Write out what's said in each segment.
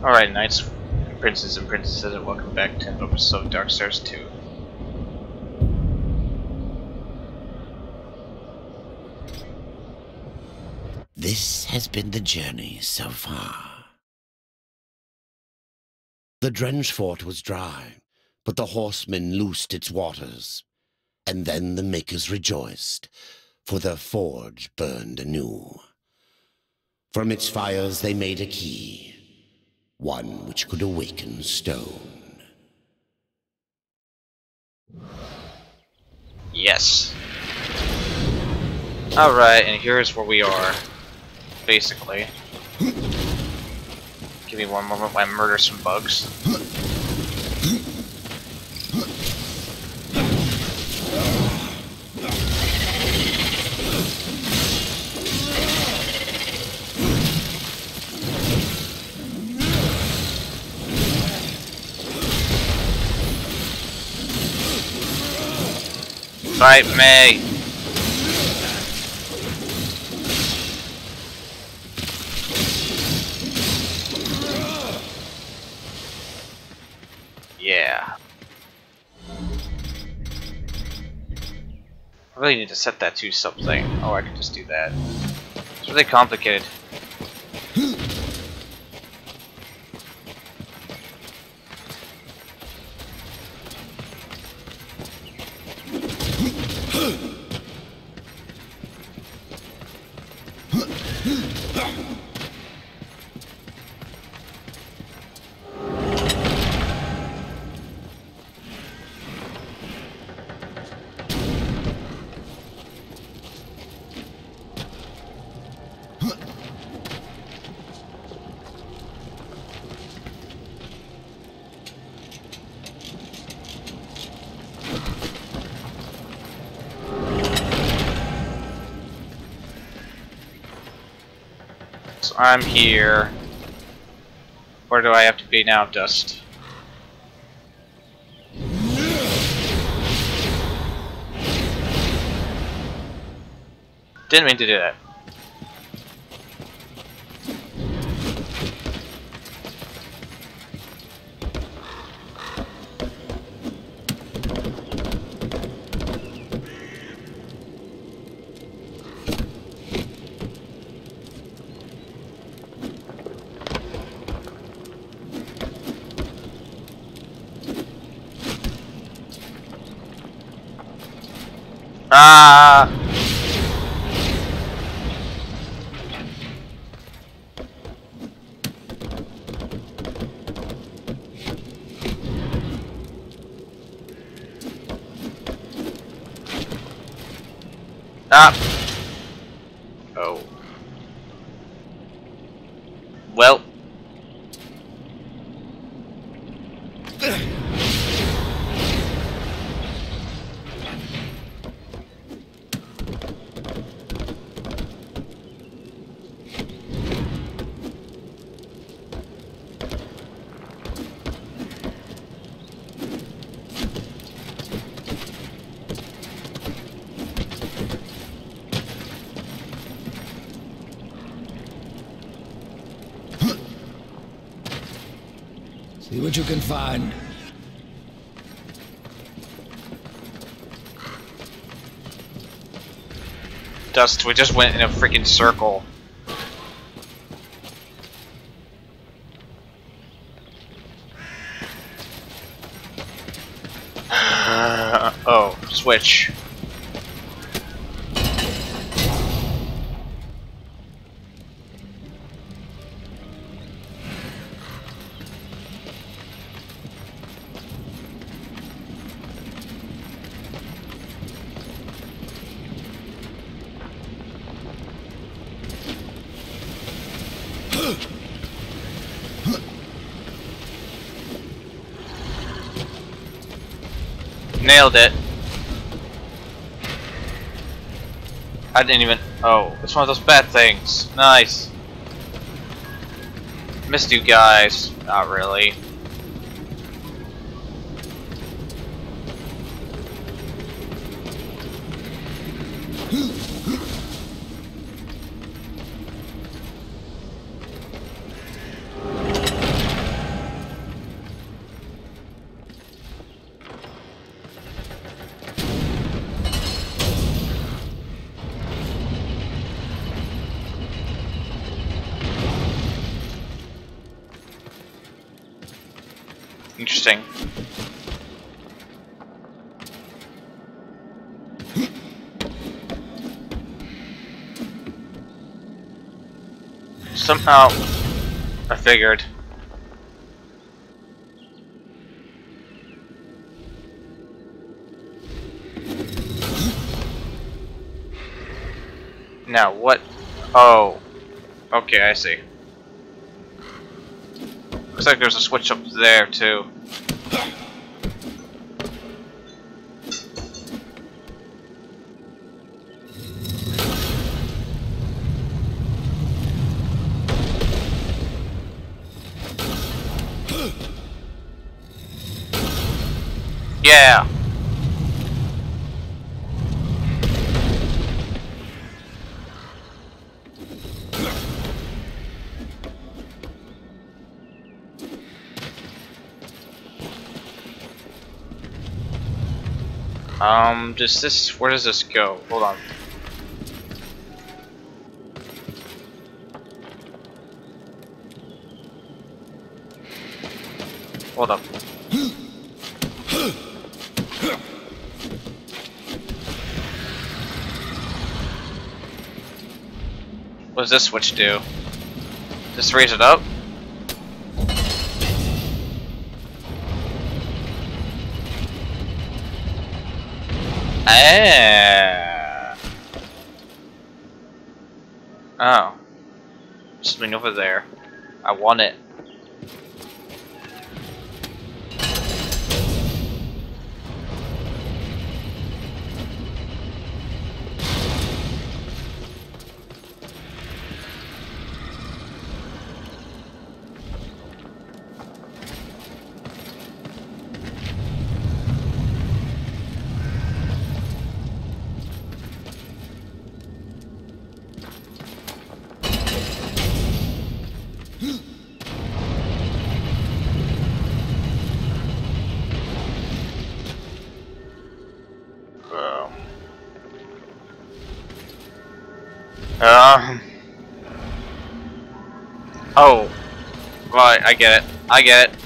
Alright, knights, princes, and princesses, and welcome back to an episode of Darksiders 2. This has been the journey so far. The Drenchfort was dry, but the horsemen loosed its waters. And then the Makers rejoiced, for their forge burned anew. From its fires they made a key, one which could awaken stone. Yes. Alright, and here's where we are. Basically. Give me one moment while I murder some bugs. Fight me! Yeah. I really need to set that to something. Oh, I can just do that. It's really complicated. I'm here. Where do I have to be now, Dust? Didn't mean to do that. Ah! Ah! Oh. Well. See what you can find. Dust, we just went in a freaking circle. Uh, oh, switch. Nailed it. I didn't even. Oh, it's one of those bad things. Nice. Missed you guys. Not really. Interesting. Somehow, I figured. Now, what? Oh. Okay, I see. Looks like there's a switch up there, too. Yeah! Um, does this, where does this go? Hold on. Hold up. What does this switch do? Just raise it up? Ah. Oh. Something over there. I want it. Um. Oh. Right, I get it. I get it.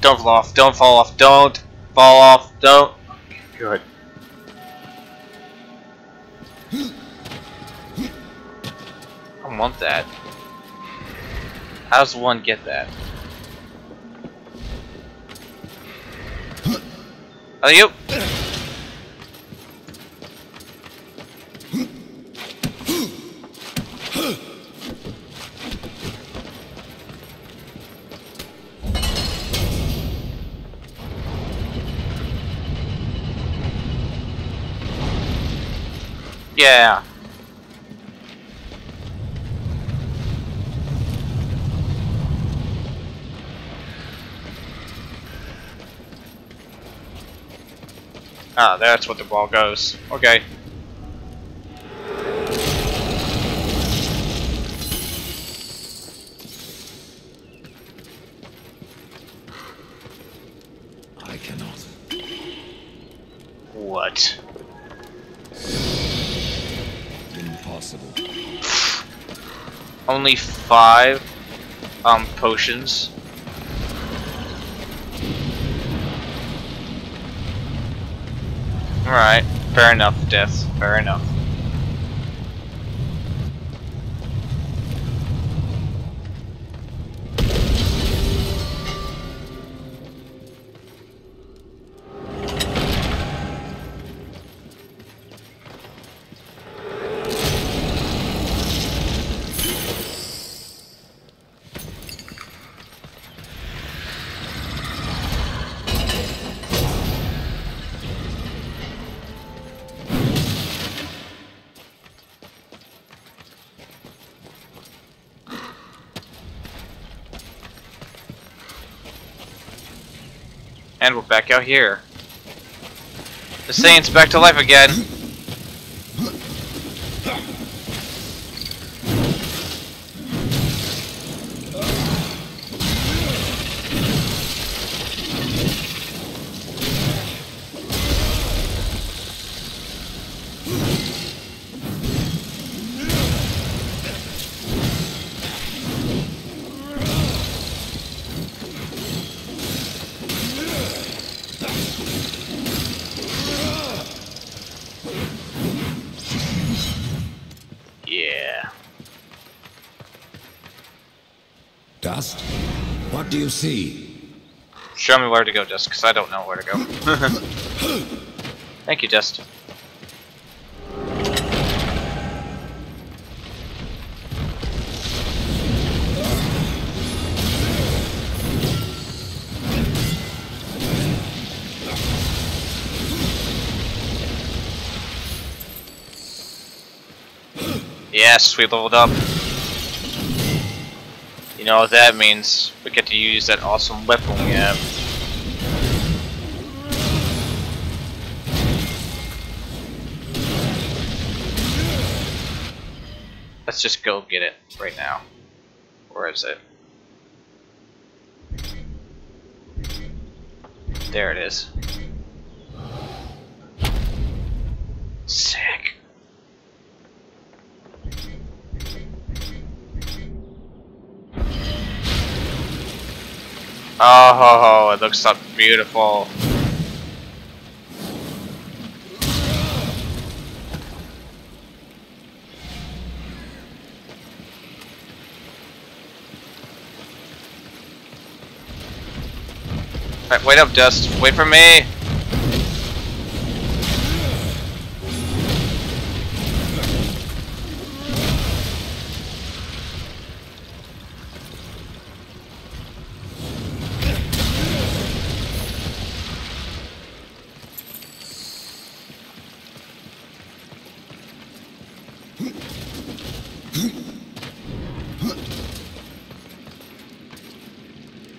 Don't fall off. Don't fall off. Don't fall off. Don't. Good. I want that. How does one get that? Oh, you. Yeah. Ah, that's what the ball goes. Okay. I cannot. What? Impossible. Only five um potions. Alright, fair enough, Death. Fair enough. And we're back out here. The Saint's back to life again. What do you see? Show me where to go, Dust, because I don't know where to go. Thank you, Dust. Yes, we leveled up. Know what that means. We get to use that awesome weapon we have. Let's just go get it right now. Where is it? There it is. Sick. Oh, it looks so beautiful. Right, wait up, Dust. Wait for me.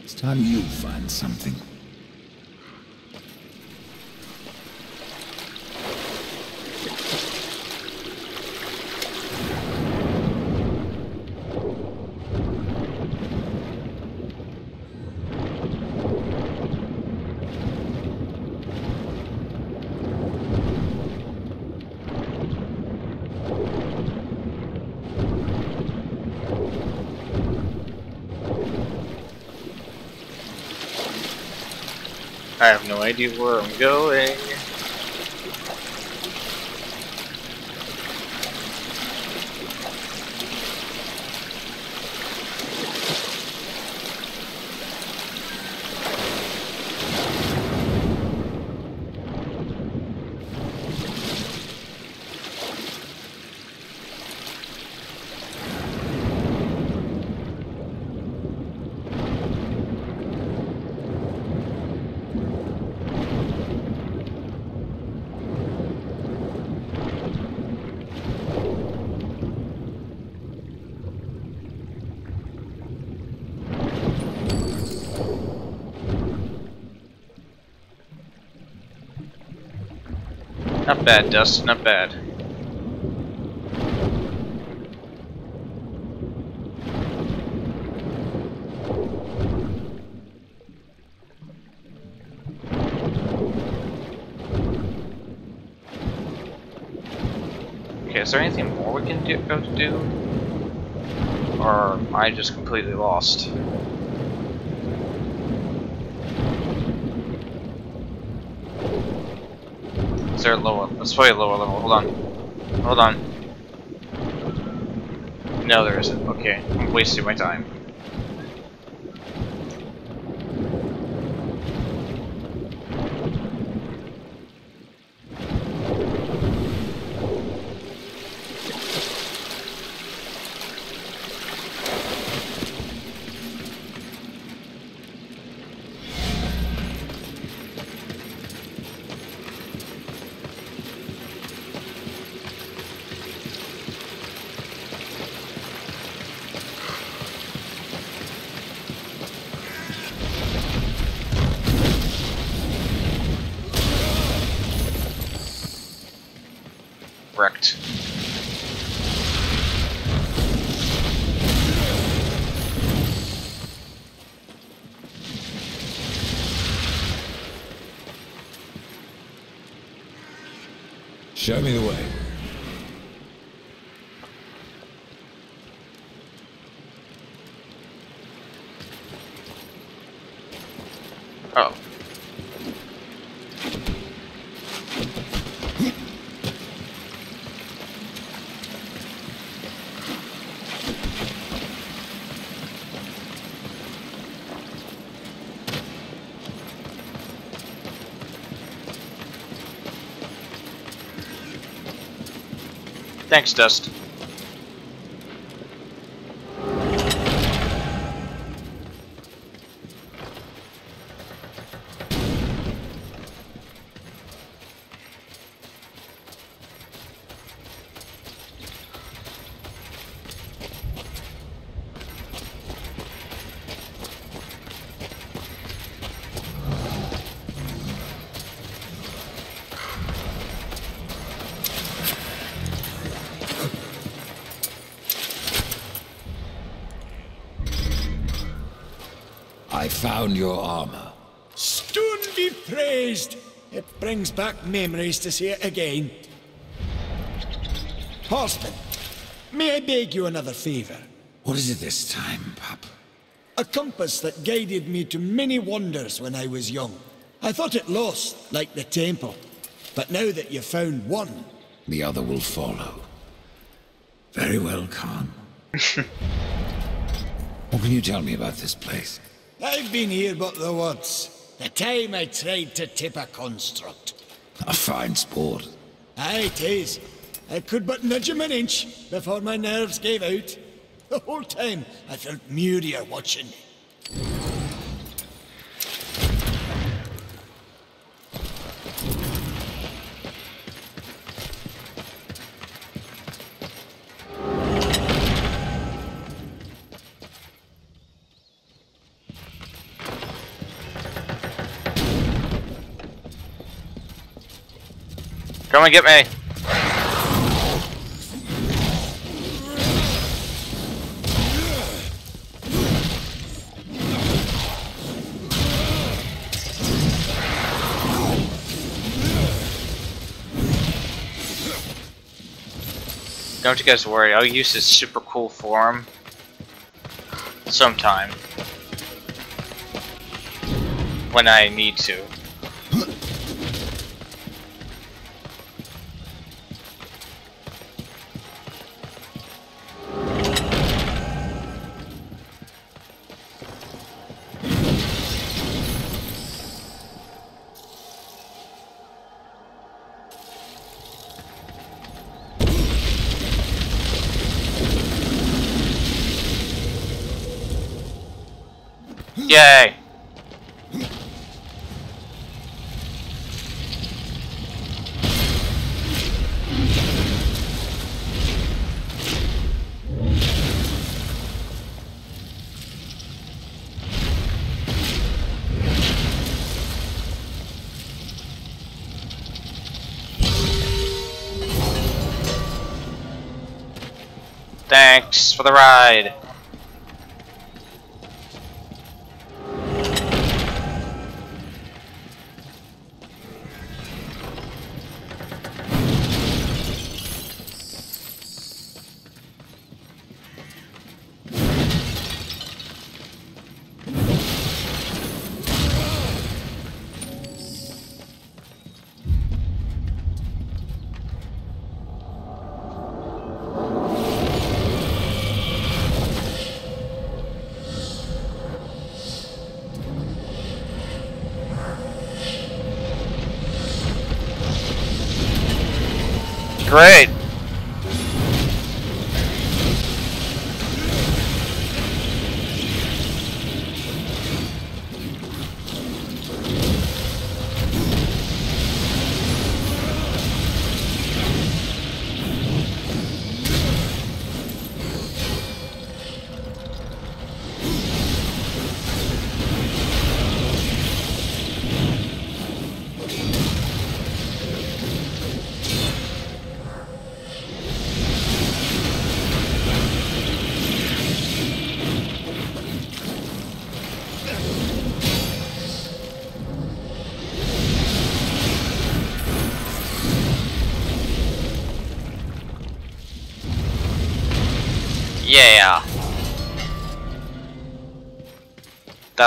It's time you find something. I have no idea where I'm going. Not bad, Dust. Not bad. Okay, is there anything more we can do, go to do? Or am I just completely lost? Is there a lower? Let's play a lower level. Hold on. Hold on. No, there isn't. Okay, I'm wasting my time. Show me the way. Oh. Thanks, Dust. Found your armor. Stone be praised! It brings back memories to see it again. Horseman, may I beg you another favour? What is it this time, pup? A compass that guided me to many wonders when I was young. I thought it lost, like the temple. But now that you've found one, The other will follow. Very well, Karn. what can you tell me about this place? I've been here but the once. The time I tried to tip a construct. A fine sport. Aye, it is. I could but nudge him an inch before my nerves gave out. The whole time I felt Muria watching me. Come and get me. Don't you guys worry, I'll use his super cool form sometime. When I need to. Yay! Thanks for the ride. Great.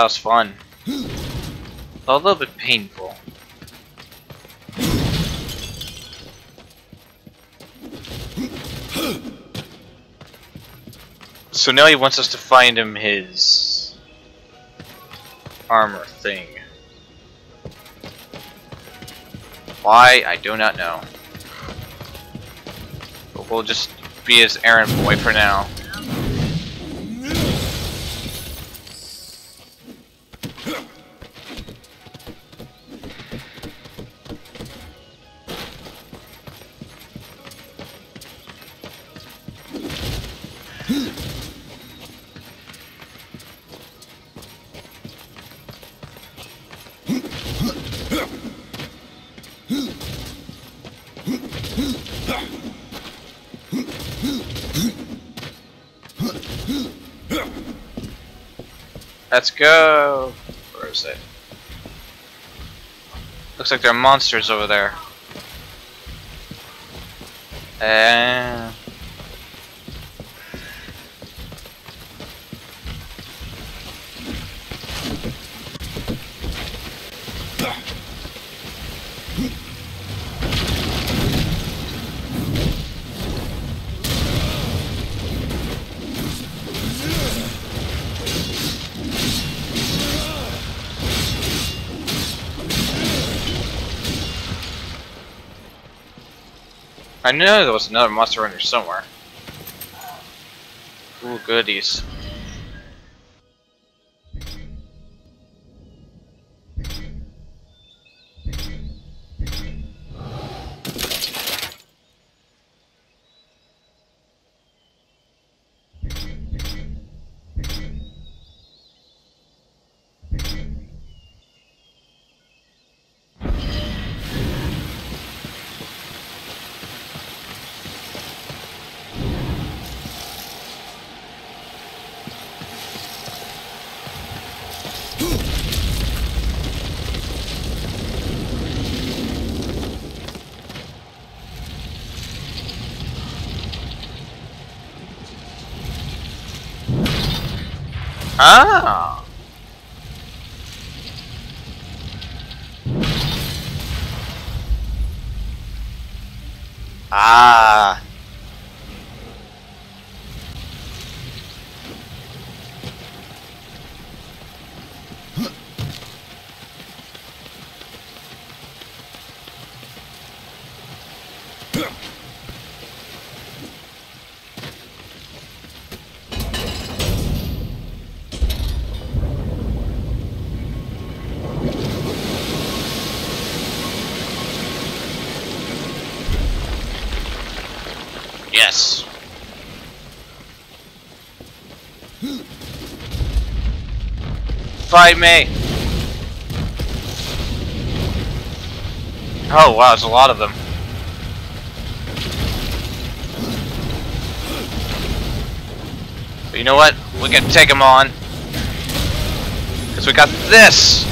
That was fun. A little bit painful. So now he wants us to find him his armor thing. Why, I do not know. But We'll just be his errand boy for now. Let's go. Where is it? Looks like there are monsters over there. And I know there was another monster in here somewhere. Ooh, goodies. Ah! Ah! Yes. Fight me! Oh wow, there's a lot of them. But you know what? We can take them on. Because we got this!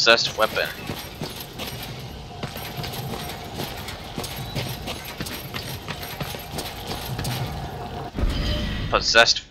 possessed weapon. Possessed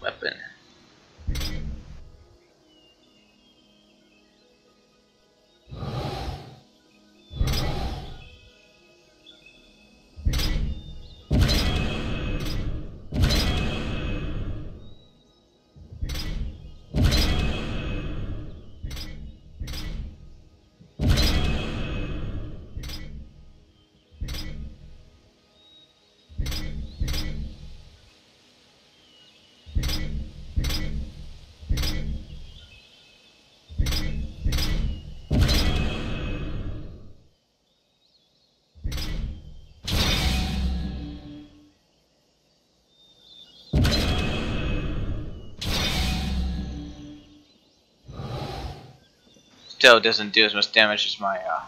Still doesn't do as much damage as my uh,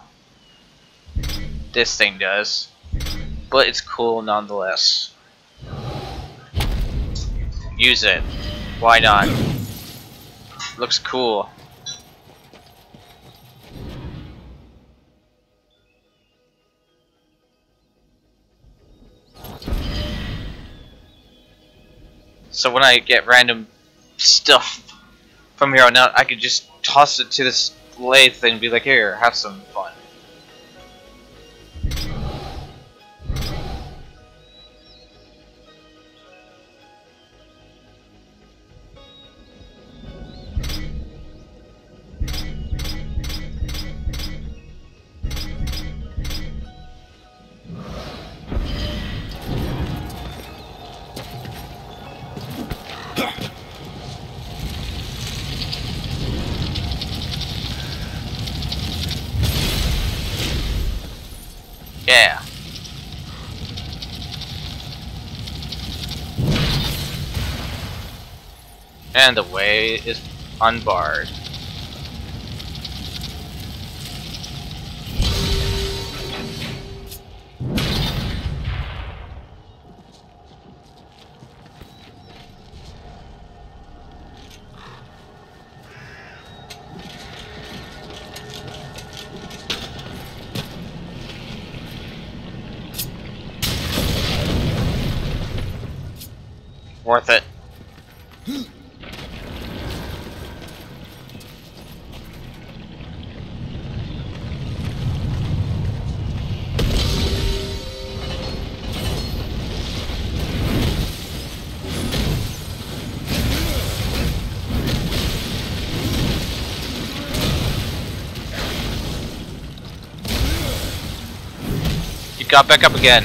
this thing does, but it's cool nonetheless. Use it. Why not? Looks cool. So when I get random stuff from here on out, I could just toss it to this lathe and be like, here, have some fun. And the way is unbarred. Worth it. Got back up again.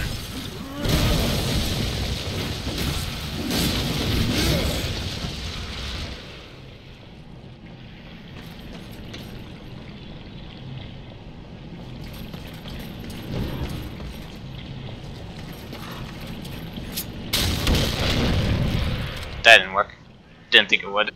That didn't work. Didn't think it would.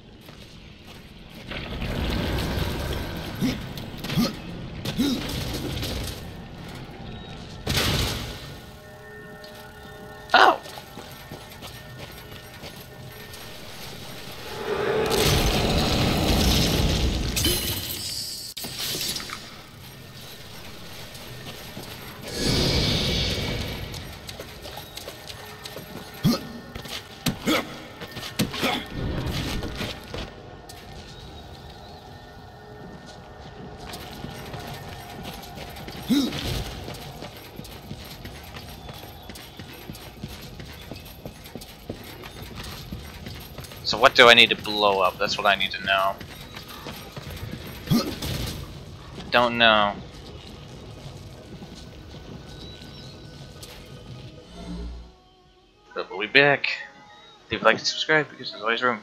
What do I need to blow up? That's what I need to know. Don't know. But we'll be back. Leave a like and subscribe because there's always room.